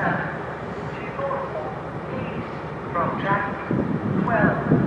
7 to Norfolk, east from track 12.